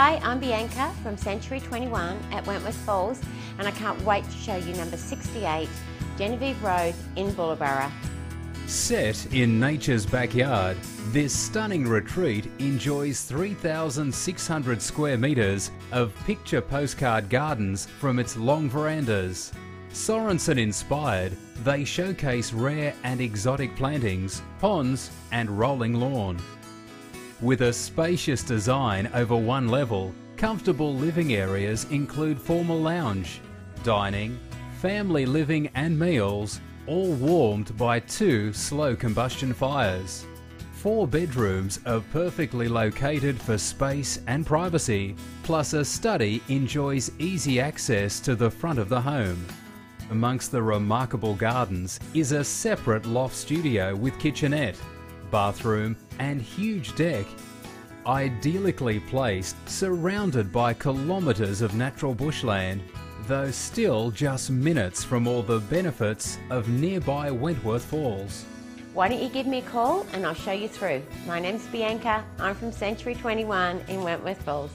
Hi, I'm Bianca from Century 21 at Wentworth Falls and I can't wait to show you number 68 Genevieve Road in Bullaburra. Set in nature's backyard, this stunning retreat enjoys 3,600 square metres of picture postcard gardens from its long verandas. Sorensen inspired, they showcase rare and exotic plantings, ponds and rolling lawn. With a spacious design over one level, comfortable living areas include formal lounge, dining, family living and meals, all warmed by two slow combustion fires. Four bedrooms are perfectly located for space and privacy, plus a study enjoys easy access to the front of the home. Amongst the remarkable gardens is a separate loft studio with kitchenette, bathroom and huge deck idyllically placed, surrounded by kilometres of natural bushland, though still just minutes from all the benefits of nearby Wentworth Falls. Why don't you give me a call and I'll show you through. My name's Bianca, I'm from Century 21 in Wentworth Falls.